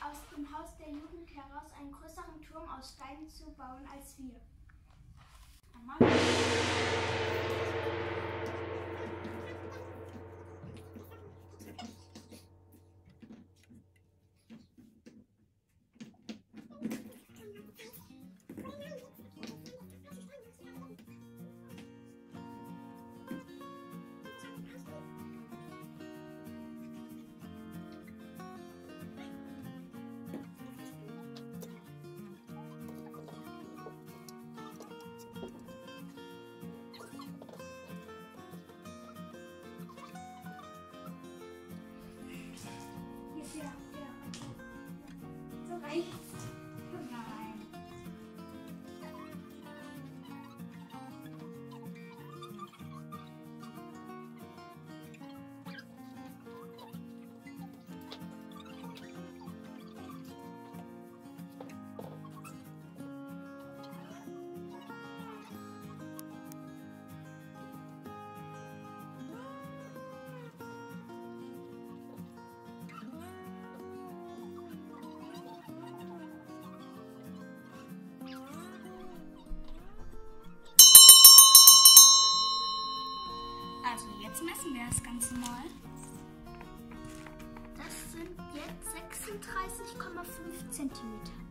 aus dem Haus der Jugend heraus einen größeren Turm aus Steinen zu bauen als wir. Bye. Also jetzt messen wir das Ganze mal. Das sind jetzt 36,5 Zentimeter.